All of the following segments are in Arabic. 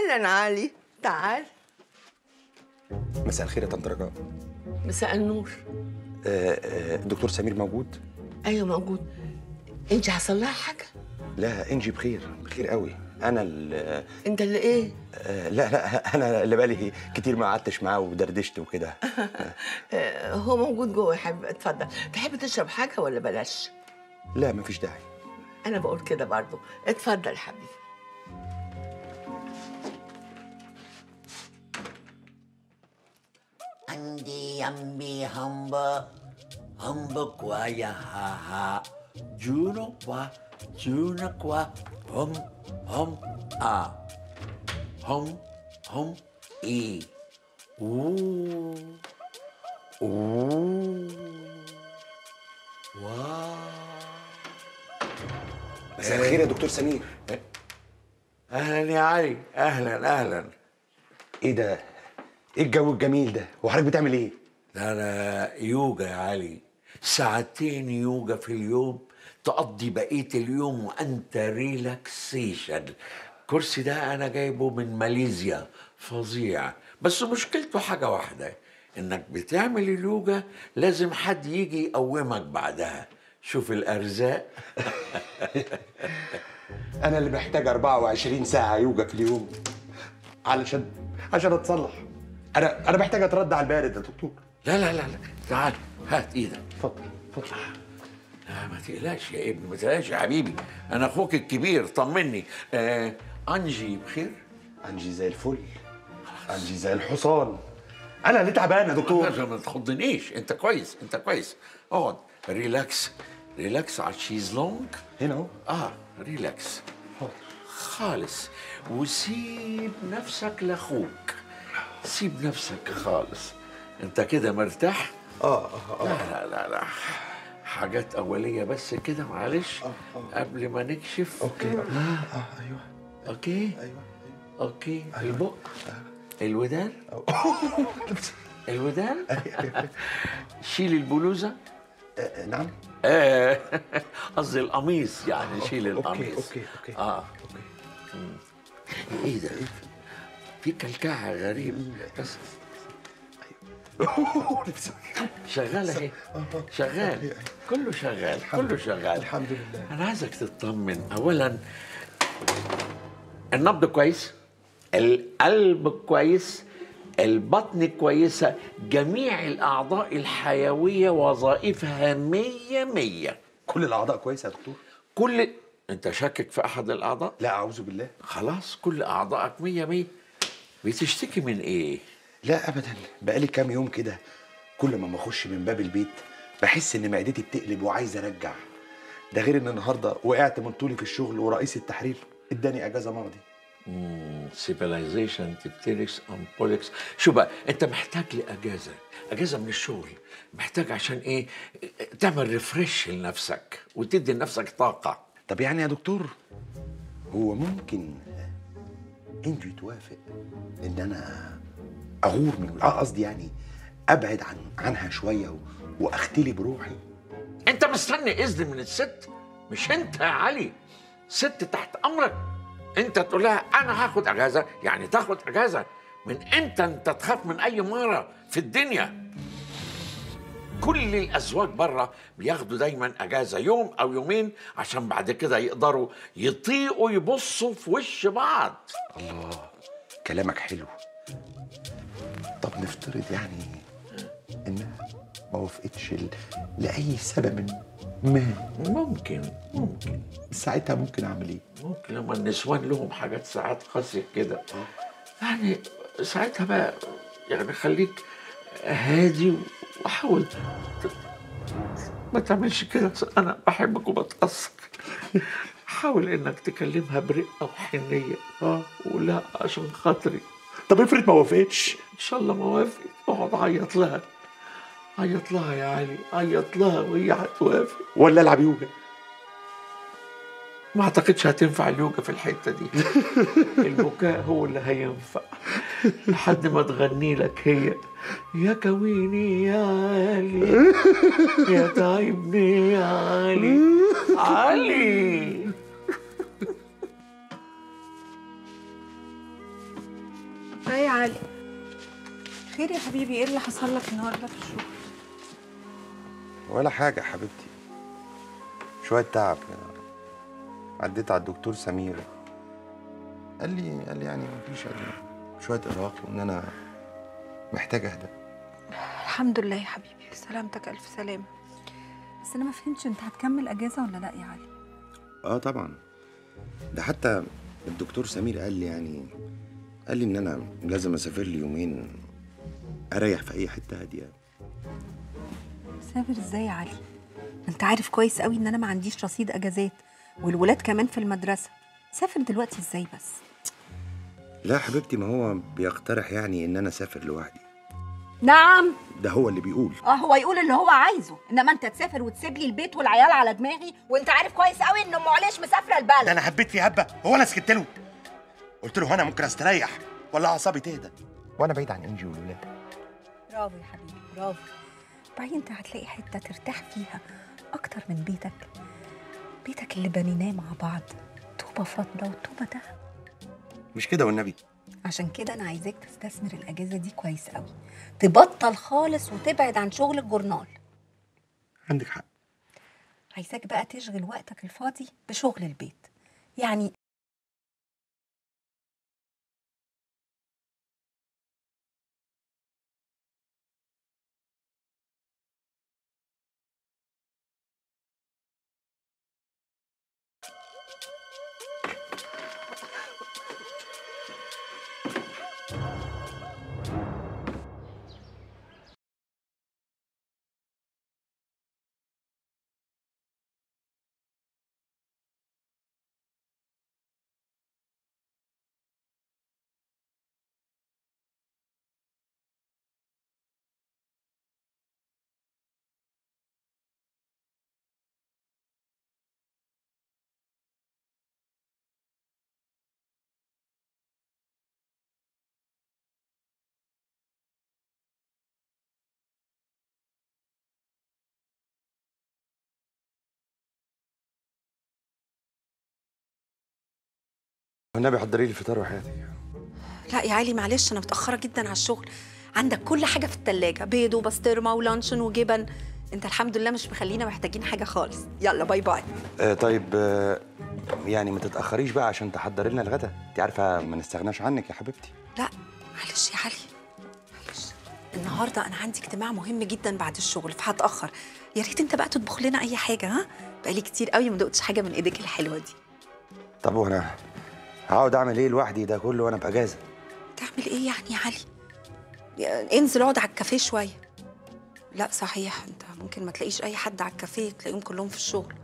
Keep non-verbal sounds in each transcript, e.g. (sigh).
أهلا علي. تعال. مساء الخير يا طنط رجاء. مساء النور. آه، آه، الدكتور سمير موجود؟ أيوه موجود. انت حصل لها حاجة؟ لا إنجي بخير بخير قوي. أنا اللي أنت اللي إيه؟ آه، لا لا أنا اللي بقالي كتير ما قعدتش معاه ودردشت وكده. (laughs) آه، هو موجود جوه يا حبيبي اتفضل. تحب تشرب حاجة ولا بلاش؟ لا مفيش داعي. أنا بقول كده برضو. اتفضل حبيبي. Andi yambi hamba hamba kwa ya ha ha Juno kwa Juno kwa hum hum a hum hum e Ooh Ooh Wow مساء الخير يا دكتور سمير أهلا يا علي أهلا أهلا إيه ده إيه الجو الجميل ده؟ وحضرتك بتعمل إيه؟ ده أنا يوجا يا علي. ساعتين يوجا في اليوم تقضي بقية اليوم وأنت ريلاكسيشن الكرسي ده أنا جايبه من ماليزيا. فظيع. بس مشكلته حاجة واحدة إنك بتعمل اليوجا لازم حد يجي يقومك بعدها. شوف الأرزاق. (laughs) أنا اللي محتاج 24 ساعة يوجا في اليوم علشان عشان أتصلح. أنا أنا محتاج أترد على البارد يا دكتور. لا لا لا لا. تعال هات إيدك. اتفضل. اتفضل. لا ما تقلقش يا ابني ما تقلقش يا حبيبي. أنا أخوك الكبير طمني. آه أنجي بخير؟ أنجي زي الفل. أنجي زي الحصان. أنا اللي تعبان يا دكتور. ما تخضنيش. أنت كويس أنت كويس. اقعد. relax relax على الشيز لونج. هنا أهو. آه relax. حاضر خالص. وسيب نفسك لأخوك. سيب نفسك خالص. انت كده مرتاح؟ آه آه لا لا لا لا. حاجات أولية بس كده معلش. قبل ما نكشف. okay. آه. آه أيوه. okay؟ أيوه okay. البق. الودان. (laughs) الودان. (laughs) شيل البلوزة. آه، نعم. آه، (laughs) قصدي القميص يعني شيل okay، القميص. okay، okay. آه. مم. إيه ده؟ في كلكعة غريب. بس. (laughs) شغال اهي. شغال. كله شغال كله شغال. الحمد لله. أنا عايزك تطمن. اولا النبض كويس القلب كويس البطن كويسة جميع الأعضاء الحيوية وظائفها مية مية. كل الأعضاء كويسة يا دكتور؟ كل أنت شاكك في أحد الأعضاء؟ لا أعوذ بالله. خلاص كل أعضائك مية مية. بتشتكي من إيه؟ لا ابدا. بقالي كام يوم كده كل ما بخش من باب البيت بحس إن معدتي بتقلب وعايز أرجع. ده غير إن النهارده وقعت من طولي في الشغل ورئيس التحرير إداني أجازة مرضي. civilization تبتلكس امبولكس شوف بقى؟ أنت محتاج لأجازة. أجازة من الشغل. محتاج عشان إيه؟ تعمل refresh لنفسك وتدي لنفسك طاقة. طب يعني يا دكتور هو ممكن انت توافق إن أنا أغور من آه. قصدي يعني أبعد عن عنها شوية. وأختلي بروحي. أنت مستني إذن من الست؟ مش أنت يا علي ست تحت أمرك. أنت تقول لها أنا هاخد إجازة يعني تاخد إجازة. من إمتى أنت تخاف من أي مره في الدنيا؟ كل الأزواج بره بياخدوا دايما أجازة يوم أو يومين عشان بعد كده يقدروا يطيقوا يبصوا في وش بعض. الله كلامك حلو. طب نفترض يعني انها ما وافقتش. لأي سبب ما. ممكن ممكن. ساعتها ممكن أعمل إيه؟ ممكن لما النسوان لهم حاجات ساعات قاسية كده. يعني ساعتها بقى يعني خليك هادي وحاول ما تعملش كده. أنا بحبك وبتأثر. حاول إنك تكلمها برقة وحنية. آه. ولا عشان خاطري. طب افرض ما وافقتش. إن شاء الله ما وافق. أقعد عيط لها. عيط لها يا علي. عيط لها وهي هتوافق. ولا ألعب يوجا. ما أعتقدش هتنفع اليوجا في الحتة دي. (laughs) البكاء هو اللي هينفع. لحد ما تغني لك هي يا كويني يا علي يا تعبني يا علي علي خير يا حبيبي إيه اللي حصل لك النهارده في الشغل؟ ولا حاجة يا حبيبتي. شوية تعب كده. عديت على الدكتور سمير. قال لي قال لي يعني مفيش قال لي شوية إرهاق وإن أنا محتاج أهدى الحمد لله يا حبيبي سلامتك ألف سلامة. بس أنا ما فهمتش أنت هتكمل أجازة ولا لأ يا علي؟ آه طبعا. ده حتى الدكتور سمير قال لي يعني قال لي إن أنا لازم أسافر لي يومين أريح في أي حتة هادية. سافر إزاي يا علي؟ أنت عارف كويس قوي إن أنا ما عنديش رصيد أجازات. والولاد كمان في المدرسة. سافر دلوقتي إزاي بس؟ لا يا حبيبتي ما هو بيقترح يعني إن أنا أسافر لوحدي. نعم. ده هو اللي بيقول. آه هو يقول اللي هو عايزه. إنما أنت تسافر وتسيب لي البيت والعيال على دماغي وأنت عارف كويس قوي ان ام عليش مسافرة البلد. ده أنا هبيت في هبة. هو أنا سكت له. قلت له أنا ممكن أستريح. ولا أعصابي تهدى. وأنا بعيد عن إنجي والولاد. برافو يا حبيبي برافو. بعدين أنت هتلاقي حتة ترتاح فيها أكتر من بيتك. بيتك اللي بنيناه مع بعض. طوبة فاضلة وطوبة دهب. مش كده والنبي؟ عشان كده أنا عايزاك تستثمر الأجازة دي كويس قوي تبطل خالص وتبعد عن شغل الجورنال. عندك حق. عايزاك بقى تشغل وقتك الفاضي بشغل البيت. يعني والنبي حضري لي الفطار وحياتك لا يا علي معلش أنا متأخرة جدا على الشغل. عندك كل حاجة في التلاجة بيض وبسطرمة ولانشون وجبن. أنت الحمد لله مش مخلينا محتاجين حاجة خالص. يلا bye bye. آه طيب آه يعني ما تتأخريش بقى عشان تحضري لنا الغدا. انت عارفة ما نستغناش عنك يا حبيبتي. لا معلش يا علي. معلش. النهارده أنا عندي اجتماع مهم جدا بعد الشغل فهتأخر. يا ريت أنت بقى تطبخ لنا أي حاجة ها؟ بقالي كتير قوي ما دقتش حاجة من إيديك الحلوة دي. طب وأنا؟ هقعد أعمل إيه لوحدي ده كله وأنا بأجازة؟ تعمل إيه يعني يا علي؟ يا- انزل اقعد على الكافيه شوية. لا صحيح أنت ممكن ما تلاقيش أي حد على الكافيه تلاقيهم كلهم في الشغل.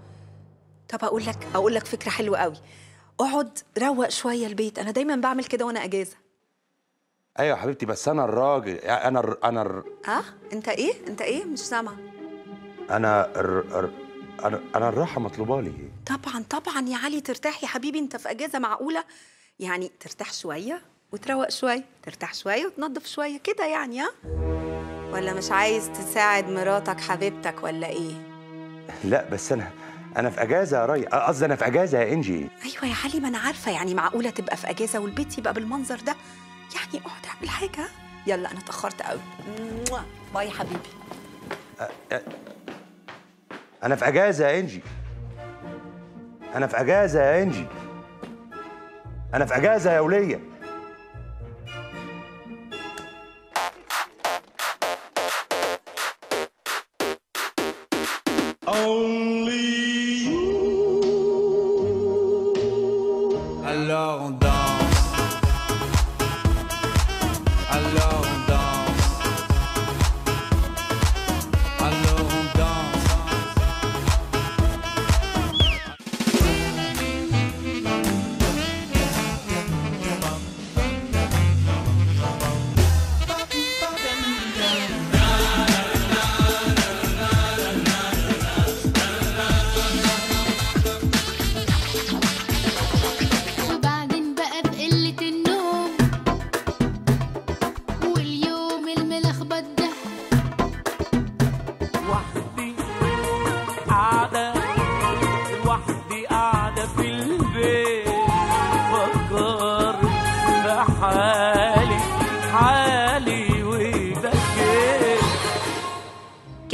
طب أقول لك أقول لك فكرة حلوة قوي. اقعد روق شوية البيت أنا دايما بعمل كده وأنا أجازة. أيوه يا حبيبتي بس أنا الراجل أنا الر... أنا الر... ها؟ أنت إيه؟ أنت إيه؟ مش سامعة. أنا الر... الر... أنا أنا الراحة مطلوبة لي. طبعا طبعا يا علي ترتاح يا حبيبي. أنت في أجازة معقولة؟ يعني ترتاح شوية وتروق شوية ترتاح شوية وتنظف شوية كده يعني ها؟ ولا مش عايز تساعد مراتك حبيبتك ولا إيه؟ لا بس أنا أنا في أجازة يا ري قصدي أنا في أجازة يا إنجي. أيوه يا علي ما أنا عارفة يعني معقولة تبقى في أجازة والبيت يبقى بالمنظر ده. يعني اقعد اعمل حاجة؟ يلا أنا اتأخرت قوي. باي حبيبي. أنا في أجازة يا إنجي. أنا في أجازة يا إنجي. أنا في أجازة يا ولية.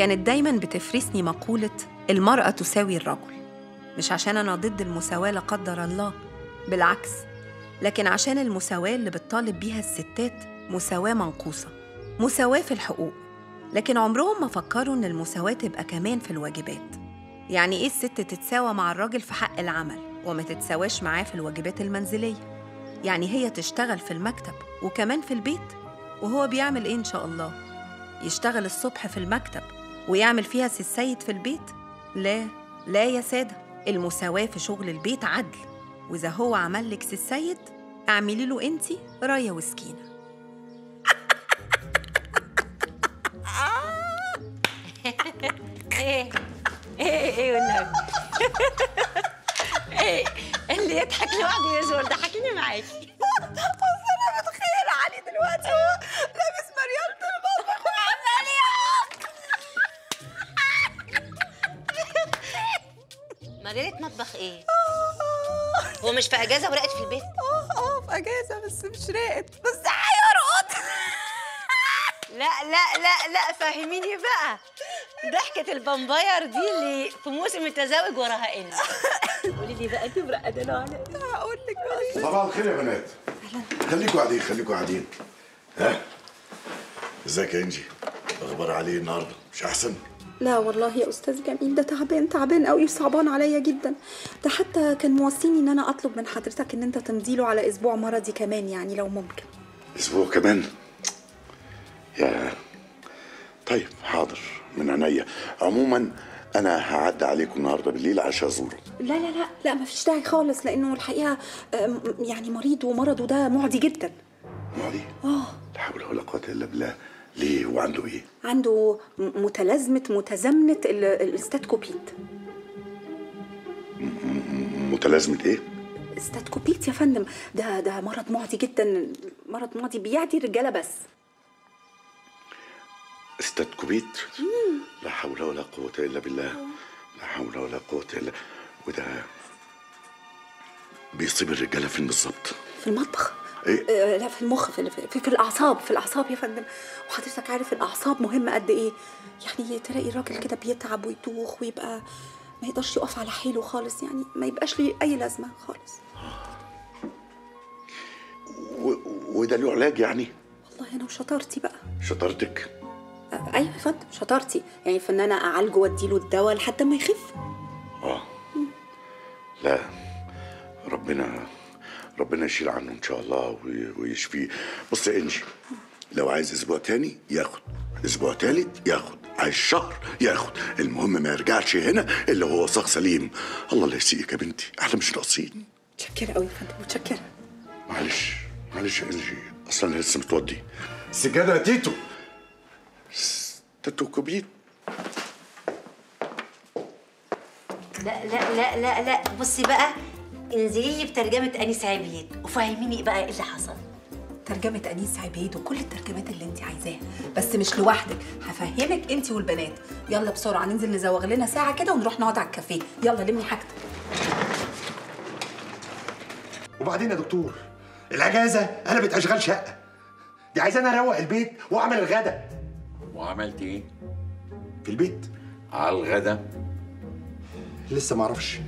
كانت دايما بتفرسني مقولة المرأة تساوي الرجل. مش عشان أنا ضد المساواة لا قدر الله بالعكس. لكن عشان المساواة اللي بتطالب بيها الستات مساواة منقوصة مساواة في الحقوق. لكن عمرهم ما فكروا إن المساواة تبقى كمان في الواجبات. يعني إيه الست تتساوى مع الراجل في حق العمل وما تتساواش معاه في الواجبات المنزلية؟ يعني هي تشتغل في المكتب وكمان في البيت وهو بيعمل إيه إن شاء الله؟ يشتغل الصبح في المكتب ويعمل فيها سي السيد في البيت؟ لا لا يا سادة. المساواة في شغل البيت عدل. وإذا هو عمل لك سي السيد اعملي له انتي ريا وسكينة. إيه إيه إيه والنبي إيه اللي يضحك لوحده يزول ضحكيني معاكي مريضة مطبخ إيه؟ هو مش في أجازة وراقد في البيت؟ آه آه في أجازة بس مش راقد بس هيرقد (laughs) لا لا لا لا فهميني بقى. ضحكة البامباير دي اللي في موسم التزاوج وراها ان (laughs) قولي لي بقى انت مرقدانة على إيه؟ هقول لك صباح الخير يا بنات. خليكوا قاعدين خليكوا قاعدين. ها؟ إزيك يا إنجي؟ أخبار عليه النهارده مش أحسن؟ لا والله يا أستاذ جميل ده تعبان تعبان قوي صعبان عليا جدا. ده حتى كان موصيني إن أنا أطلب من حضرتك إن أنت تمضيله على أسبوع مرضي كمان يعني لو ممكن. أسبوع كمان؟ يا طيب حاضر من عينيا. عموما أنا هعدي عليكم النهارده بالليل عشان أزوره. لا لا لا لا مفيش داعي خالص لأنه الحقيقة يعني مريض ومرضه ده معدي جدا. معدي؟ آه. لا حول ولا قوة إلا بالله. ليه وعنده إيه؟ عنده م- متلازمة متزامنة ال- الاستاتكوبيت متلازمة إيه؟ استاتكوبيت يا فندم. ده ده مرض معدي جدا. مرض معدي بيعدي الرجالة بس. استاتكوبيت لا حول ولا قوة إلا بالله. لا حول ولا قوة إلا وده بيصيب الرجالة فين بالظبط؟ في المطبخ. آه، لا في المخ في, في, في الأعصاب في الأعصاب يا فندم. وحضرتك عارف الأعصاب مهمة قد إيه؟ يعني تلاقي الراجل كده بيتعب ويدوخ ويبقى ما يقدرش يقف على حيله خالص يعني ما يبقاش ليه أي لازمة خالص. و... وده له علاج يعني؟ والله أنا وشطارتي بقى. شطارتك؟ آه، أيوه يا فندم شطارتي. يعني في إن أنا أعالجه واديله الدواء لحد ما يخف. آه. لا ربنا ربنا يشيل عنه إن شاء الله وي- ويشفيه بص يا إنجي لو عايز أسبوع تاني ياخد أسبوع تالت ياخد عايز شهر ياخد. المهم ما يرجعش هنا إلا هو صاغ سليم. الله لا يسيئك يا بنتي إحنا مش ناقصين. متشكرة قوي يا فندم متشكرة. معلش معلش يا إنجي أصلا أنا لسه متودي. سجادة يا تيتو. تيتو كوبيت. لا لا لا لا لا بصي بقى. انزلي لي بترجمة أنيس عبيد وفهميني بقى إيه اللي حصل. ترجمة أنيس عبيد وكل الترجمات اللي انت عايزاها بس مش لوحدك. هفهمك انت والبنات. يلا بسرعة ننزل نزوغ لنا ساعة كده ونروح نقعد على الكافيه. يلا لمي حاجتك. وبعدين يا دكتور الأجازة قلبت أشغال شقة. دي عايزاني أروق البيت وأعمل الغدا. وعملت إيه؟ في البيت. على الغدا. لسه ما أعرفش.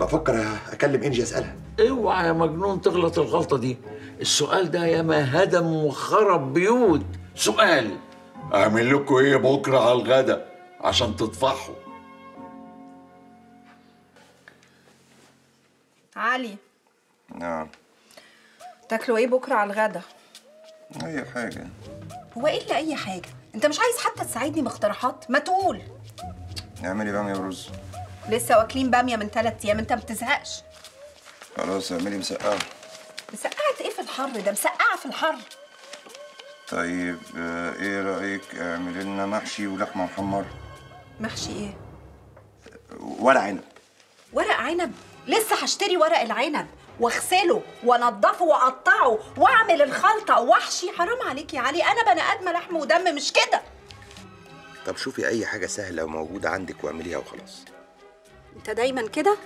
بفكر أكلم إنجي أسألها. اوعى يا مجنون تغلط الغلطة دي. السؤال ده يا ما هدم وخرب بيوت. سؤال. أعمل لكم إيه بكرة على الغدا؟ عشان تطفحوا. علي. نعم. تاكلوا إيه بكرة على الغدا؟ أي حاجة. هو إيه اللي أي حاجة؟ أنت مش عايز حتى تساعدني باقتراحات؟ ما تقول. اعملي بامية ورز لسه واكلين بامية من ثلاث أيام. انت ما بتزهقش. خلاص اعملي مسقعة. مسقعة إيه في الحر ده؟ مسقعة في الحر. طيب آه، إيه رأيك اعملي لنا محشي ولحمة محمرة؟ محشي إيه؟ ورق عنب. ورق عنب؟ لسه هشتري ورق العنب. واغسله وانضفه واقطعه واعمل الخلطة. واحشي حرام عليك يا علي. أنا بني آدمة لحم ودم مش كده. طب شوفي أي حاجة سهلة وموجودة عندك واعمليها وخلاص. انت دايما كده؟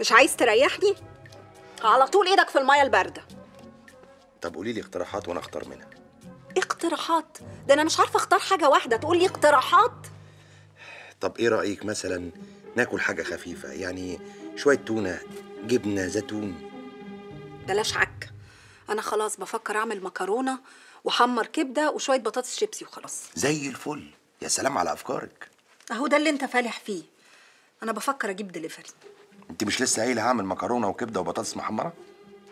مش عايز تريحني؟ على طول إيدك في المية الباردة. طب قولي لي اقتراحات وأنا اختار منها. اقتراحات؟ ده أنا مش عارفة اختار حاجة واحدة. تقول لي اقتراحات؟ طب إيه رأيك مثلا ناكل حاجة خفيفة؟ يعني شوية تونة جبنة زيتون. بلاش عك. أنا خلاص بفكر أعمل مكرونة وحمر كبدة وشوية بطاطس شيبسي وخلاص. زي الفل. يا سلام على أفكارك. أهو ده اللي أنت فالح فيه. أنا بفكر أجيب دليفري أنت مش لسه قايلة هعمل مكرونة وكبدة وبطاطس محمرة؟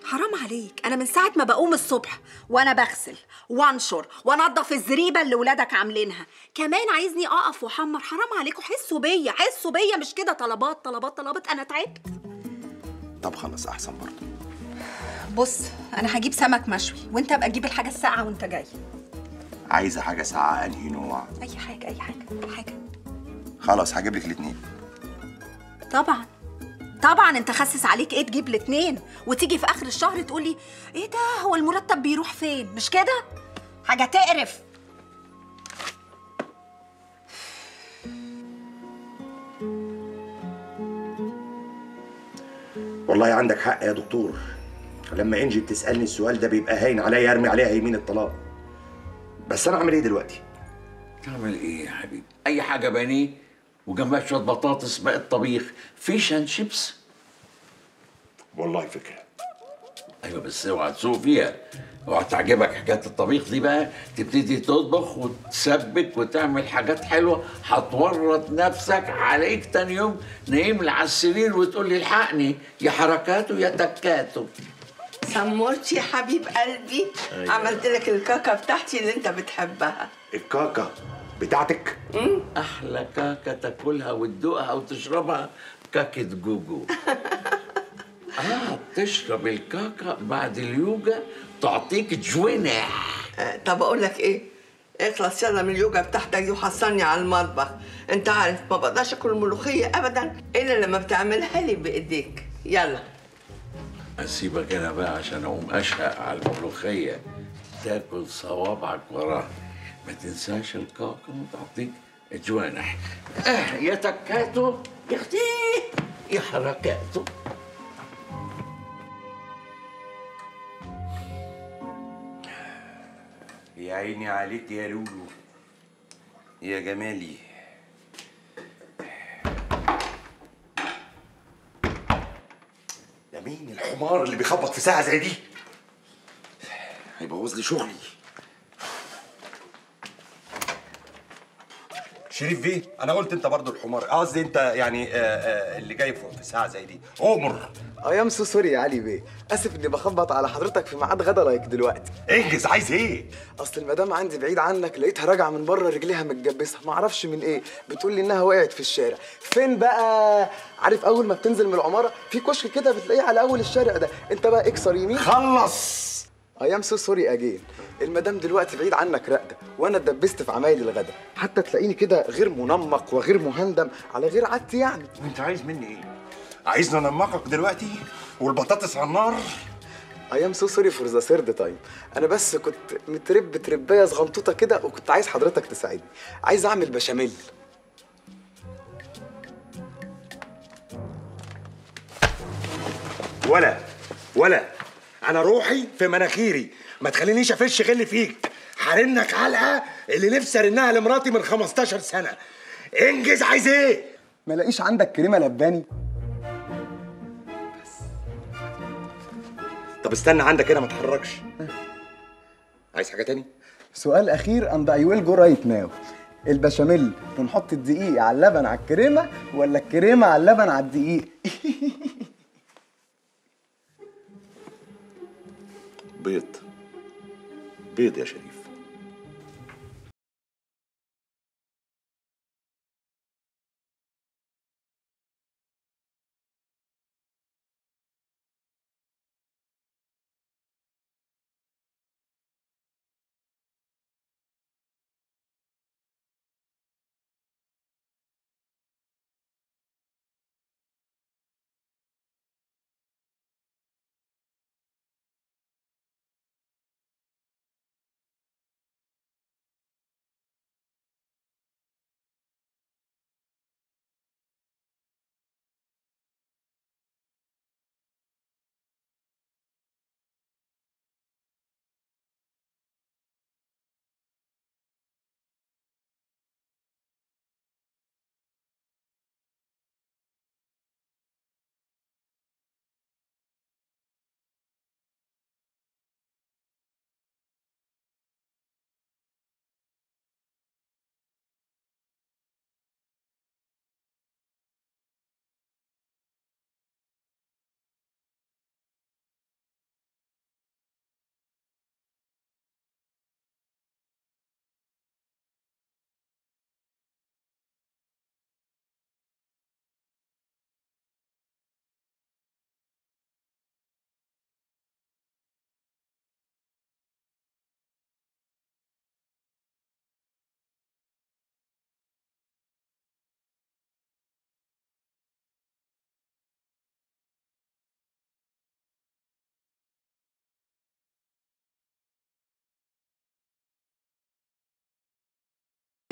حرام عليك. أنا من ساعة ما بقوم الصبح وأنا بغسل وأنشر وانضف الزريبة اللي ولادك عاملينها. كمان عايزني أقف وأحمر. حرام عليكم حسوا بيا. حسوا بيا. مش كده طلبات طلبات طلبات. أنا تعبت. طب خلاص أحسن برضه. بص أنا هجيب سمك مشوي وأنت أبقى تجيب الحاجة الساقعة وأنت جاي. عايزة حاجة ساقعة أنهي نوع؟ أي حاجة أي حاجة حاجة. خلاص هجيب لك الاثنين طبعا. طبعا انت خسس عليك إيه تجيب الاتنين؟ وتيجي في آخر الشهر تقولي إيه ده؟ هو المرتب بيروح فين؟ مش كده؟ حاجة تقرف. والله عندك حق يا دكتور. لما انجي بتسألني السؤال ده بيبقى هاين عليا ارمي عليها يمين الطلاق. بس أنا أعمل إيه دلوقتي؟ تعمل إيه يا حبيبي؟ أي حاجة بانيه وجنبها شوية بطاطس بقت طبيخ. fish and chips؟ والله فكرة. أيوه بس اوعى تسوق فيها. اوعى تعجبك حكايه الطبيخ دي بقى. تبتدي تطبخ وتسبك وتعمل حاجات حلوة. هتورط نفسك عليك تاني يوم نايم على السرير وتقول لي الحقني يا حركاته يا تكاته. سمرتي يا حبيب قلبي. أيوة. عملت لك الكاكا بتاعتي اللي انت بتحبها. الكاكا؟ بتاعتك. أحلى كاكا تاكلها وتدوقها وتشربها كاكة جوجو. (laughs) آه تشرب الكاكا بعد اليوجا تعطيك جوينح آه، طب أقول لك إيه؟ اخلص يلا من اليوجا بتاعتك دي وحصلني على المطبخ. أنت عارف ما بقدرش أكل الملوخيه ابدا إلا لما بتعملها لي بإيديك. يلا. أسيبك أنا بقى عشان أقوم اشهق على الملوخية. تاكل صوابعك وراها. ما تنساش الكاكا وتعطيك جوانح أه يا تكاتو يا أختي يا حركاته يا عيني عليك يا لولو يا جمالي. ده مين الحمار اللي بيخبط في ساعة زي دي؟ هيبوظ لي شغلي. شريف بيه أنا قلت أنت برضو الحمار. قصدي أنت يعني آه آه اللي جاي في ساعة زي دي. أمر I am so sorry يا علي بيه. أسف إني بخبط على حضرتك في ميعاد غدا لايك دلوقتي؟ إنجز عايز إيه؟ أصل المدام عندي بعيد عنك لقيتها راجعة من بره رجليها متجبسة. معرفش من إيه. بتقول لي إنها وقعت في الشارع. فين بقى؟ عارف أول ما بتنزل من العمارة في كشك كده بتلاقيه على أول الشارع ده. أنت بقى إكسر يمين. خلص. I am so sorry again. المدام دلوقتي بعيد عنك راقده وأنا اتدبست في عمايل الغدا. حتى تلاقيني كده غير منمق وغير مهندم على غير عادتي يعني. انت عايز مني إيه؟ عايزني انمقك دلوقتي؟ والبطاطس على النار؟ I am so sorry for the third time. أنا بس كنت مترب تربايه صغنطوطة كده وكنت عايز حضرتك تساعدني. عايز أعمل بشاميل. ولا ولا. أنا روحي في مناخيري. ما تخلينيش افش غلي فيك. هارنك العلقة اللي نفسي ارنها لمراتي من 15 سنة. انجز عايز إيه؟ ما لاقيش عندك كريمة لباني. طب استنى عندك هنا ما تتحركش عايز حاجة تاني؟ سؤال أخير and I will go right now البشاميل بنحط الدقيق على اللبن على الكريمة ولا الكريمة على اللبن على الدقيق؟ (laughs) بيض بيض يا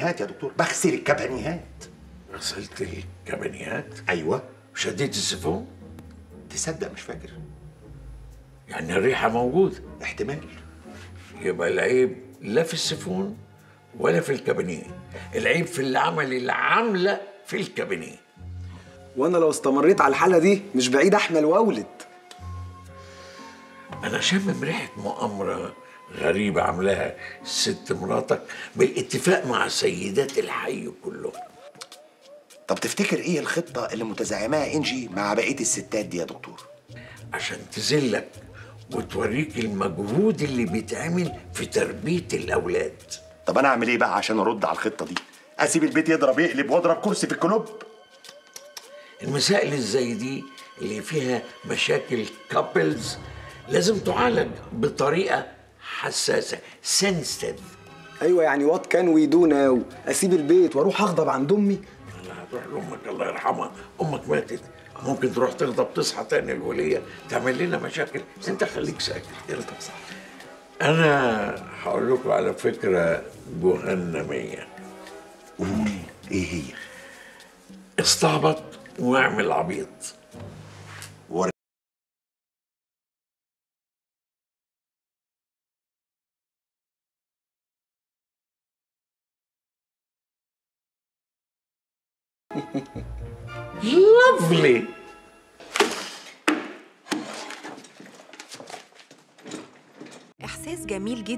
شريف الكابانيهات يا دكتور. بغسل الكابانيهات غسلت الكابانيهات أيوه. شديت السيفون تصدق مش فاكر. يعني الريحة موجودة. احتمال. يبقى العيب لا في السيفون ولا في الكابانيه العيب في اللي عمل العمله في الكابانيه وأنا لو استمريت على الحالة دي مش بعيد أحمل وأولد. أنا شامم ريحة مؤامرة غريبة عاملاها ست مراتك بالاتفاق مع سيدات الحي كلهم. طب تفتكر إيه الخطة اللي متزعماها إنجي مع بقية الستات دي يا دكتور؟ عشان تذلك وتوريك المجهود اللي بيتعمل في تربية الأولاد. طب أنا أعمل إيه بقى عشان أرد على الخطة دي؟ أسيب البيت يضرب يقلب وأضرب كرسي في الكلوب؟ المسائل اللي زي دي اللي فيها مشاكل couples لازم تعالج بطريقة حساسة sensitive أيوه يعني what can we do now أسيب البيت وأروح أغضب عند أمي؟ هتروح لأمك الله يرحمها. أمك ماتت. ممكن تروح تغضب تصحى تاني الولية. تعمل لنا مشاكل. أنت خليك ساكت. يلا أنا هقول لكم على فكرة جهنمية. قول إيه هي؟ استعبط وأعمل عبيط.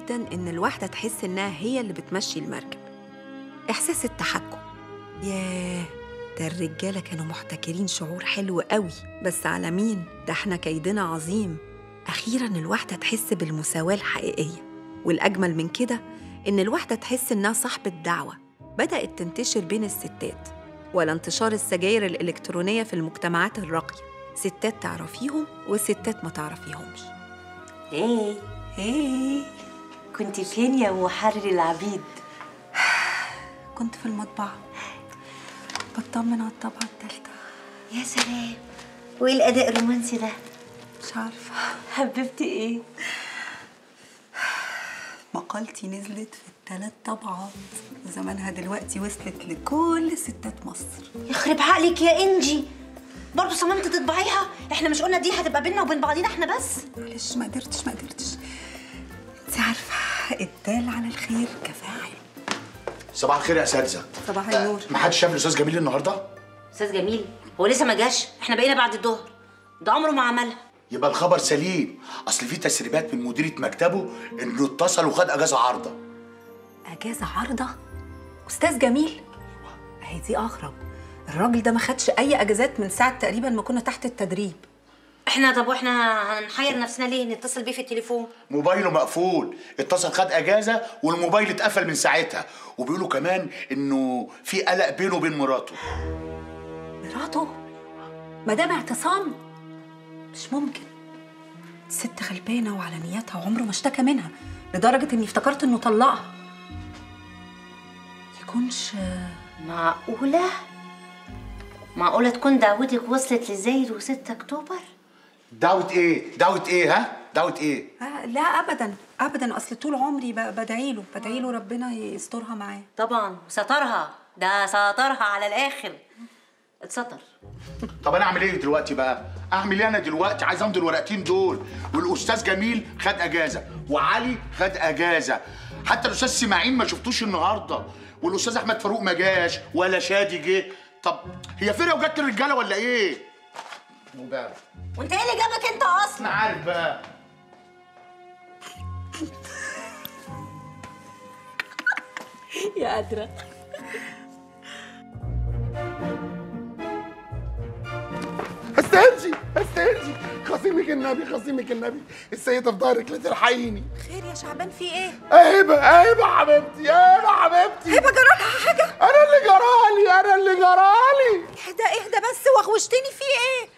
جدا إن الواحدة تحس إنها هي اللي بتمشي المركب. إحساس التحكم. ياه ده الرجالة كانوا محتكرين شعور حلو قوي. بس على مين؟ ده إحنا كيدنا عظيم. أخيرا الواحدة تحس بالمساواة الحقيقية. والأجمل من كده إن الواحدة تحس إنها صاحبة دعوة. بدأت تنتشر بين الستات. ولا انتشار السجاير الإلكترونية في المجتمعات الراقية. ستات تعرفيهم وستات ما تعرفيهمش. إيه؟ إيه؟ كنت فين يا محرر العبيد. كنت في المطبعة بطمن على الطبعة التالتة. يا سلام. وإيه الأداء الرومانسي ده؟ مش عارفة. حببتي إيه؟ مقالتي نزلت في الثلاث طبعات. زمانها دلوقتي وصلت لكل ستات مصر. يخرب عقلك يا إنجي. برضه صممت تطبعيها؟ إحنا مش قلنا دي هتبقى بينا وبين بعضينا إحنا بس؟ معلش ما قدرتش ما قدرتش. انت عارفة الدال على الخير كفاعل. صباح الخير يا اساتذه صباح النور. ما حدش شاف الاستاذ جميل النهارده؟ أستاذ جميل هو لسه ما جاش؟ إحنا بقينا بعد الظهر. ده عمره ما عملها. يبقى الخبر سليم. أصل في تسريبات من مديريه مكتبه إنه اتصل وخد أجازة عارضة. أجازة عارضة؟ أستاذ جميل. أهي دي أغرب. الراجل ده ما خدش أي أجازات من ساعة تقريبا ما كنا تحت التدريب. إحنا طب وإحنا هنحير نفسنا ليه؟ نتصل بيه في التليفون. موبايله مقفول. اتصل خد اجازة والموبايل اتقفل من ساعتها. وبيقولوا كمان إنه في قلق بينه وبين مراته. مراته؟ مدام اعتصام؟ مش ممكن. ست غلبانة وعلى نياتها وعمره ما اشتكى منها لدرجة إني افتكرت إنه طلقها. يكونش معقولة؟ معقولة تكون دعوتك وصلت لزايد و6 أكتوبر؟ دعوة إيه؟ دعوة إيه ها؟ دعوة إيه؟ آه لا ابدا. ابدا. أصل طول عمري ب- بدعي له. بدعي له ربنا يسترها معاه. طبعا. سترها ده سترها على الآخر. اتستر. طب أنا أعمل إيه دلوقتي بقى؟ أعمل إيه أنا دلوقتي؟ عايز أمضي الورقتين دول. والأستاذ جميل خد أجازة. وعلي خد أجازة. حتى الأستاذ سماعين ما شفتوش النهارده. والأستاذ أحمد فاروق ما جاش. ولا شادي جه. طب هي فرقه وجت الرجالة ولا إيه؟ وبقى وانت إيه اللي جابك انت أصلا؟ أنا عارف بقى. (laughs) يا قادرة استنجي استنجي خصيمك النبي خصيمك النبي. السيدة في ظهرك لا تلحقيني. خير يا شعبان في إيه؟ هبة هبة حبيبتي هبة حبيبتي. هبة جرالها حاجة؟ أنا اللي جرالي أنا اللي جرالي. اهدى اهدى بس وغوشتني في إيه؟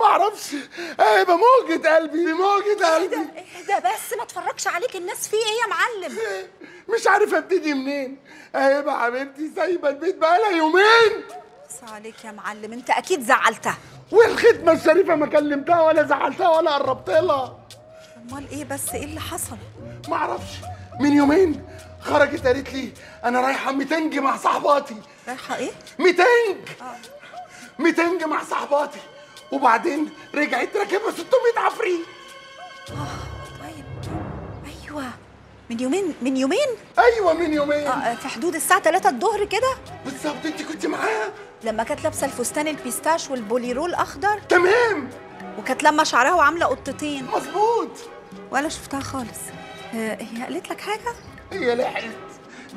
معرفش هبة موجة قلبي موجة قلبي. اهدى بس ما اتفرجش عليك. الناس في إيه يا معلم؟ (laughs) مش عارف ابتدي منين. هبة حبيبتي سايبة البيت بقالها يومين. بس عليك يا معلم انت أكيد زعلتها. والخدمة الشريفة ما كلمتها ولا زعلتها ولا قربت لها أمال إيه بس؟ إيه اللي حصل؟ معرفش من يومين خرجت قالت لي أنا رايحة meeting مع صاحباتي. رايحة إيه؟ meeting. meeting مع صاحباتي. وبعدين رجعت راكبه 600 عفريت. أيوه. من يومين من يومين؟ أيوه من يومين. آه في حدود الساعة 3 الظهر كده؟ بالظبط أنت كنت معاها لما كانت لابسة الفستان ال pistache وال bolero الاخضر تمام. وكانت لما شعرها وعامله قطتين. مظبوط. ولا شفتها خالص. آه، هي قالت لك حاجة؟ هي لحقت.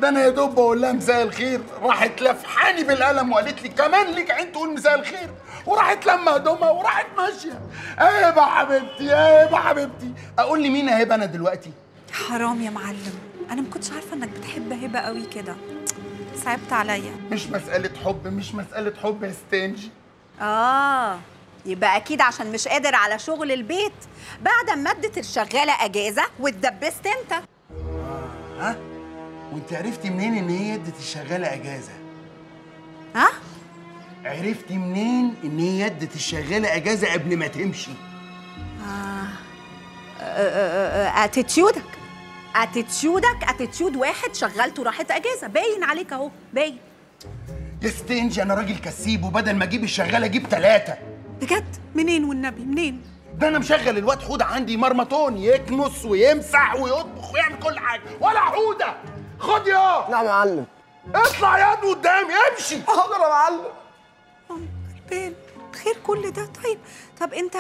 ده أنا يا دوب بقول لها مساء الخير. راحت لفحاني بالقلم وقالت لي كمان ليك عين تقول مساء الخير. وراحت لما هدومها وراحت ماشية. هبه حبيبتي هبه حبيبتي. أقول لي مين هبه أنا دلوقتي؟ حرام يا معلم. أنا ما كنتش عارفة انك بتحب هبه قوي كده. صعبت عليا. مش مسألة حب مش مسألة حب يا ست انجي آه يبقى أكيد عشان مش قادر على شغل البيت. بعد ما ادت الشغالة أجازة واتدبست أنت. ها؟ وانت عرفتي منين ان هي ادت الشغالة اجازة؟ ها؟ عرفتي منين ان هي ادت الشغالة اجازة قبل ما تمشي؟ attitude ك attitude ك attitude واحد شغلته راحت اجازة. باين عليك اهو باين. يا ستنجي أنا راجل كسيب وبدل ما أجيب الشغالة أجيب ثلاثة بجد؟ منين والنبي؟ منين؟ ده أنا مشغل الواد حوده عندي مرمطون يكنس ويمسح ويطبخ ويعمل كل حاجة. ولا حوده! خد يا! نعم يا معلم. اطلع يا واد قدامي امشي! حاضر يا معلم. غلبان خير كل ده. طيب طب انت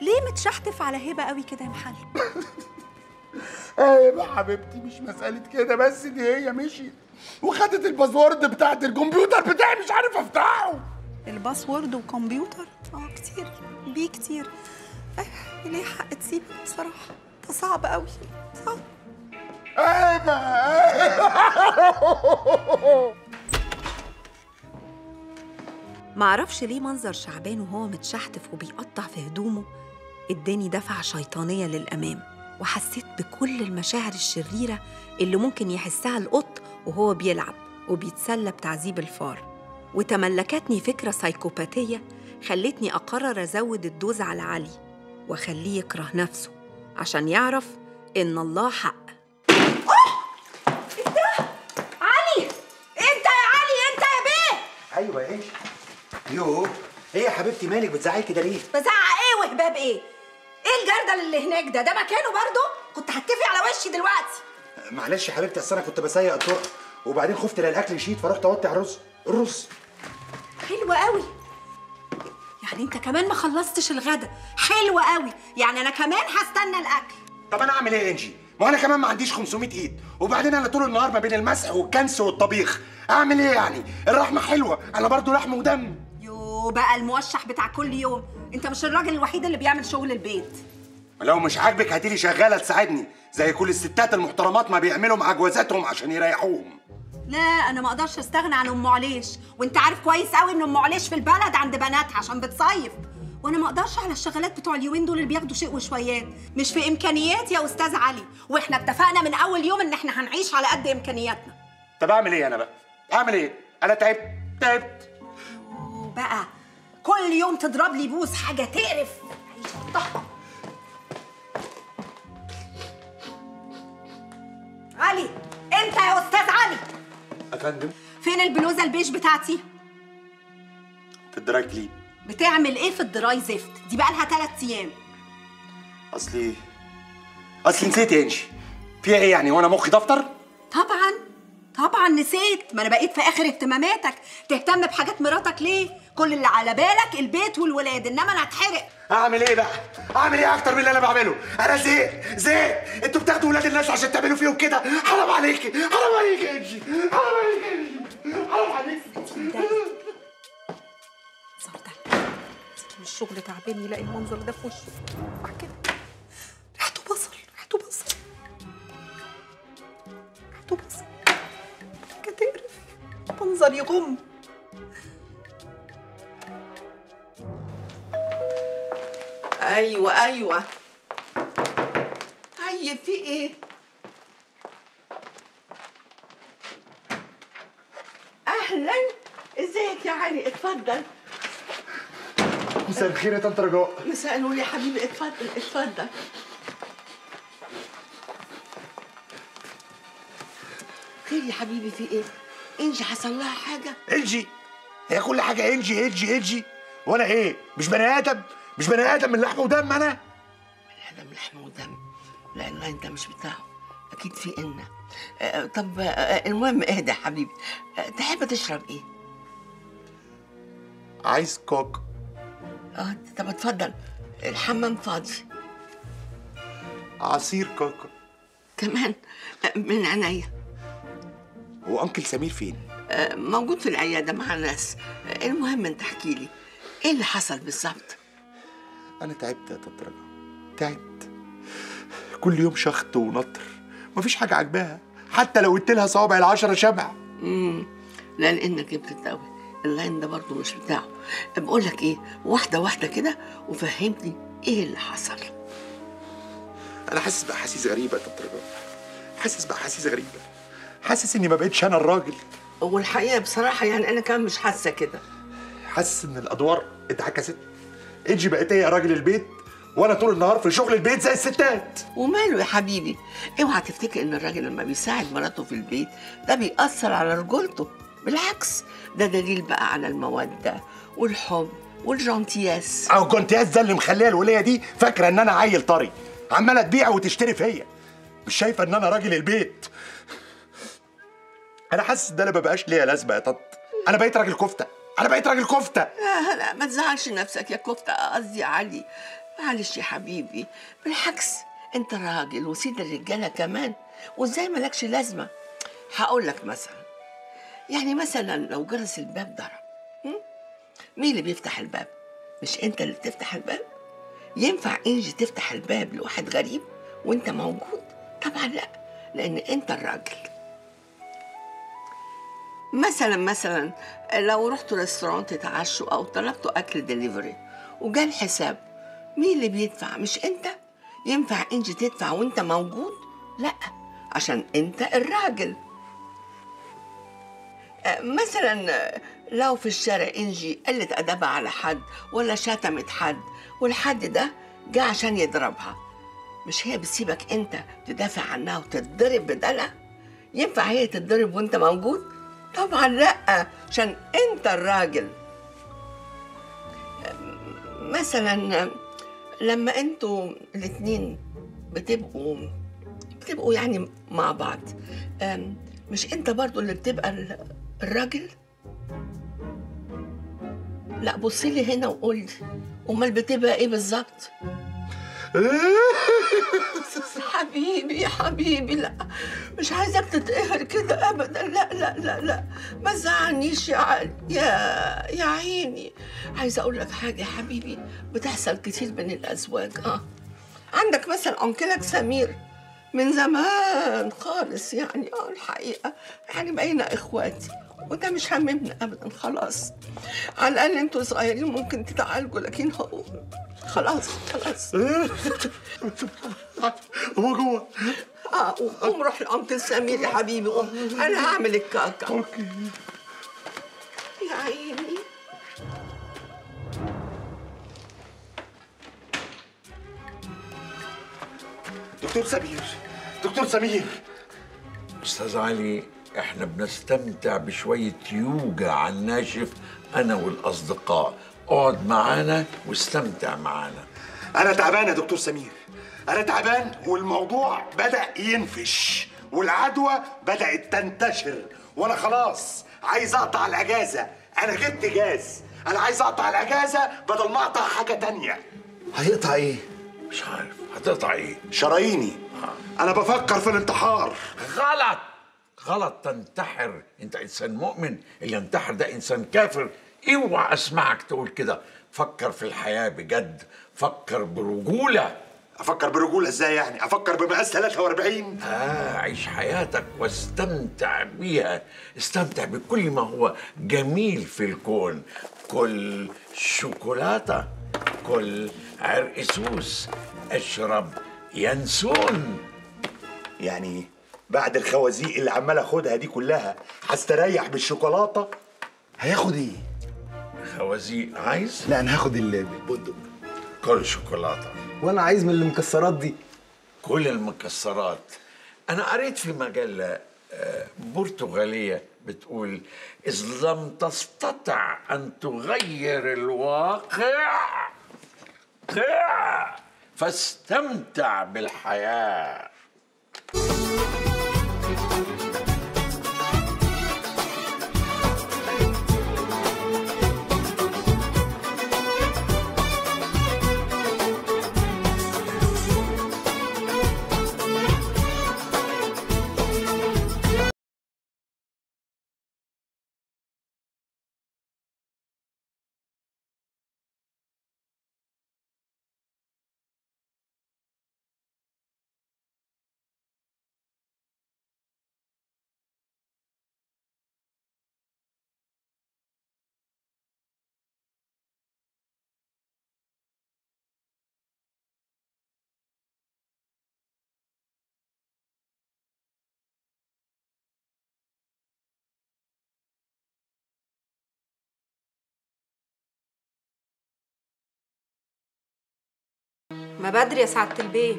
ليه متشحتف على هبة قوي كده يا محل؟ (laughs) أيوه يا حبيبتي مش مسألة كده بس دي هي مشيت وخدت ال password بتاعت الكمبيوتر بتاعي مش عارف افتحه. ال password وكمبيوتر؟ آه كتير بيه كتير. أيوة، ليه حق تسيبك بصراحة ده صعب قوي. صعب. معرفش ليه منظر شعبان وهو متشحتف وبيقطع في هدومه اداني دفعة شيطانية للأمام وحسيت بكل المشاعر الشريرة اللي ممكن يحسها القط وهو بيلعب وبيتسلى بتعذيب الفار. وتملكتني فكرة سايكوباتية خلتني أقرر أزود ال dose على علي وأخليه يكره نفسه عشان يعرف إن الله حق. أيوه يا انجي يو إيه يا حبيبتي مالك؟ بتزعقي كده ليه؟ بزعق إيه وهباب إيه؟ إيه الجردل اللي هناك ده؟ ده مكانه برضه؟ كنت هتكفي على وشي دلوقتي. معلش يا حبيبتي اصل أنا كنت بسيق الطرق وبعدين خفت لا الأكل يشيط فرحت أوطي على الرز. الرز. حلوة قوي. يعني انت كمان ما خلصتش الغدا. حلوة قوي. يعني أنا كمان هستنى الأكل. طب أنا أعمل إيه يا إنجي؟ ما أنا كمان ما عنديش 500 إيد وبعدين أنا طول النهار ما بين المسح والكنس والطبيخ. اعمل إيه يعني؟ الرحمة حلوة أنا برضو لحم ودم. يو بقى الموشح بتاع كل يوم. انت مش الراجل الوحيد اللي بيعمل شغل البيت. لو مش عاجبك هاتيلي شغالة تساعدني زي كل الستات المحترمات ما بيعملوا مع جوازاتهم عشان يريحوهم. لا أنا ما أقدرش استغنى عن أم عليش. وانت عارف كويس قوي إن أم عليش في البلد عند بناتها عشان بتصيف. وأنا ما أقدرش على الشغالات بتوع اليومين دول اللي بياخدوا شيء وشويات. مش في إمكانياتي يا أستاذ علي. وإحنا اتفقنا من أول يوم إن إحنا هنعيش على قد إمكانياتنا. طب أعمل إيه أنا بقى؟ اعمل إيه؟ أنا تعبت تعبت. وبقى كل يوم تضرب لي بوز حاجة تقرف. علي انت يا أستاذ علي. افندم فين البلوزة البيج بتاعتي؟ في ال dry clean. بتعمل إيه في ال dry زفت؟ دي بقى لها ثلاث أيام. أصلي أصلي نسيت يا انجي فيها إيه يعني؟ وأنا مخي دفتر؟ طبعا. طبعا نسيت. ما أنا بقيت في آخر اهتماماتك. تهتم بحاجات مراتك ليه؟ كل اللي على بالك البيت والولاد. إنما أنا هتحرق. أعمل إيه بقى؟ أعمل إيه أكتر من اللي أنا بعمله؟ أنا زهقت. زهقت. أنتوا بتاخدوا ولاد الناس عشان تعملوا فيهم كده. حرام عليكي حرام عليكي يا إنجي. حرام عليكي يا إنجي. حرام عليكي من الشغل تعبان يلاقي المنظر ده في وشه كده يغم أيوه أيوه. طيب في إيه؟ أهلا. إزيك يا علي؟ اتفضل. مساء الخير يا طنط رجاء. مساء النور يا حبيبي. اتفضل اتفضل. خير يا حبيبي في إيه؟ انجي حصل لها حاجة؟ انجي. هي كل حاجة انجي انجي انجي. وأنا إيه؟ مش بني آدم مش بني آدم من لحم ودم أنا. آدم لحم ودم. لأنه أنت مش بتاعه أكيد في إلنا آه، طب آه، المهم اهدى يا حبيبي؟ آه، تحب تشرب إيه؟ عايز كوك. آه طب اتفضل. الحمام فاضي. عصير كوكو. كمان. آه، من عينيا. هو انكل سمير فين؟ آه، موجود في العيادة مع الناس آه، المهم أنت احكي لي إيه اللي حصل بالظبط؟ أنا تعبت يا تترجى تعبت. كل يوم شخط ونطر مفيش حاجة عاجباها حتى لو قلت لها صوابع العشرة شمع. امم لا لانك جبت قوي اللاين ده برضه مش بتاعه. بقول لك إيه واحدة واحدة كده وفهمني إيه اللي حصل. أنا حاسس بأحاسيس غريبة يا تترجى حاسس بأحاسيس غريبة. حاسس إني ما بقتش أنا الراجل. والحقيقة بصراحة يعني أنا كمان مش حاسة كده. حاسس إن الأدوار اتعكست. انجي بقت هي راجل البيت وأنا طول النهار في شغل البيت زي الستات. وماله يا حبيبي؟ اوعى تفتكر إن الراجل لما بيساعد مراته في البيت ده بيأثر على رجولته. بالعكس ده دليل بقى على المودة والحب والجونتياس. أو جونتياز ده اللي مخليه الولية دي فاكرة إن أنا عيل طري عمالة تبيع وتشتري فيا. مش شايفة إن أنا راجل البيت. أنا حاسس ان أنا ما بقاش ليا لازمه يا طنط أنا بقيت راجل كفته. أنا بقيت راجل كفته. لا لا ما تزعلش نفسك يا كفتة قصدي علي. معلش يا حبيبي. بالعكس انت راجل وسيد الرجالة كمان وازاي مالكش لازمة؟ هقول لك مثلا. يعني مثلا لو جرس الباب ضرب؟ مين اللي بيفتح الباب؟ مش انت اللي بتفتح الباب؟ ينفع انجي تفتح الباب لواحد غريب وانت موجود؟ طبعا لا لأن انت الراجل. مثلا مثلا لو رحتوا restaurant تتعشوا أو طلبتوا أكل دليفري وجا الحساب مين اللي بيدفع؟ مش أنت؟ ينفع إنجي تدفع وأنت موجود؟ لأ عشان أنت الراجل. مثلا لو في الشارع إنجي قلت ادبها على حد ولا شتمت حد والحد ده جه عشان يضربها مش هي بتسيبك أنت تدافع عنها وتتضرب بدالها ينفع هي تتضرب وأنت موجود؟ طبعا لا عشان أنت الراجل. مثلا لما أنتوا الاتنين بتبقوا بتبقوا يعني مع بعض مش أنت برضو اللي بتبقى ال- الراجل؟ لا بصي لي هنا وقول لي. أمال بتبقى إيه بالظبط؟ (laughs) حبيبي حبيبي لا. مش عايزك تتقهر كده ابدا. لا لا لا لا. ما تزعلنيش يا يا يا عيني. عايزة أقول لك حاجة حبيبي. بتحصل كتير بين الأزواج آه. عندك مثلا أنكلك سمير. من زمان خالص يعني آه الحقيقة. يعني بقينا إخواتي. وده مش هممنا ابدا خلاص. على الاقل أنتوا صغيرين ممكن تتعالجوا لكن هو خلاص خلاص. (laughs) هو جوه. آه قوم روح لانكل سمير يا حبيبي قوم. أنا هعمل الكاكا. أوكي. يا عيني. دكتور سمير. دكتور سمير. أستاذ علي. إحنا بنستمتع بشوية يوجا على الناشف أنا والأصدقاء. اقعد معانا واستمتع معانا. أنا تعبان يا دكتور سمير. أنا تعبان والموضوع بدأ ينفش والعدوى بدأت تنتشر. وأنا خلاص عايز أقطع الأجازة. أنا جبت جاز. أنا عايز أقطع الأجازة بدل ما أقطع حاجة تانية. هيقطع إيه؟ مش عارف. هتقطع إيه؟ شراييني. أنا بفكر في الانتحار. غلط! غلط تنتحر. انت انسان مؤمن اللي ينتحر ده انسان كافر. اوعى اسمعك تقول كده. فكر في الحياة بجد. فكر برجولة. أفكر برجولة إزاي يعني؟ أفكر بمقاس 43 آه عيش حياتك واستمتع بيها. استمتع بكل ما هو جميل في الكون. كل شوكولاتة كل عرق سوس أشرب ينسون. يعني بعد الخوازيق اللي عمال أخدها دي كلها هستريح بالشوكولاتة؟ هياخد إيه؟ خوازيق عايز؟ لا أنا هاخد ال- البندق كل شوكولاتة وأنا عايز من المكسرات دي. كل المكسرات. أنا قريت في مجلة آه، برتغالية بتقول إذ لم تستطع أن تغير الواقع قع فاستمتع بالحياة. ما بدري يا سعادة البيه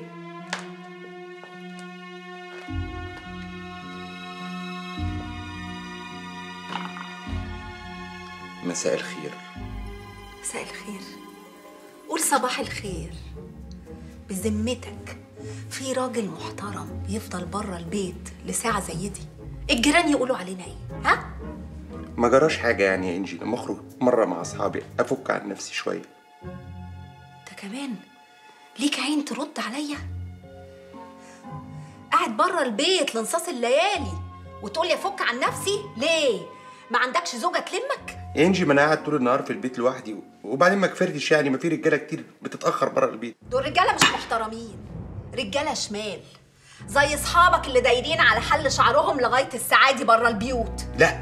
مساء الخير. مساء الخير. قول صباح الخير. بذمتك في راجل محترم يفضل بره البيت لساعة زي دي. الجيران يقولوا علينا إيه؟ ها؟ ما جراش حاجة يعني يا إنجي لما أخرج مرة مع أصحابي أفك عن نفسي شوية. انت كمان ليك عين ترد عليا؟ قاعد بره البيت لنصاص الليالي وتقول لي فك عن نفسي؟ ليه؟ ما عندكش زوجة تلمك؟ يا إنجي ما أنا قاعد طول النهار في البيت لوحدي وبعدين ما كفرتش يعني ما في رجالة كتير بتتأخر بره البيت. دول رجالة مش محترمين رجالة شمال زي أصحابك اللي دايرين على حل شعرهم لغاية السعادي بره البيوت. لا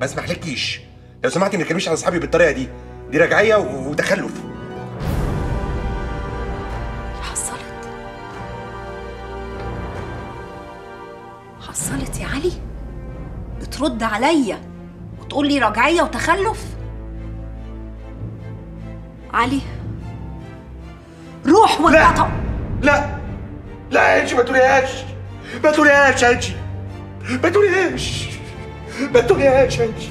ما اسمحلكيش. لو سمحتي ما تكلميش على أصحابي بالطريقة دي. دي رجعية و- وتخلف بترد عليا وتقول لي رجعية وتخلف؟ علي روح وانقطع لا لا يا إنجي ما تقوليهاش. ما تقوليهاش يا إنجي ما تقوليهاش. ما تقوليهاش يا إنجي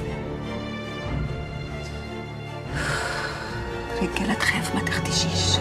رجالة تخاف ما تختشيش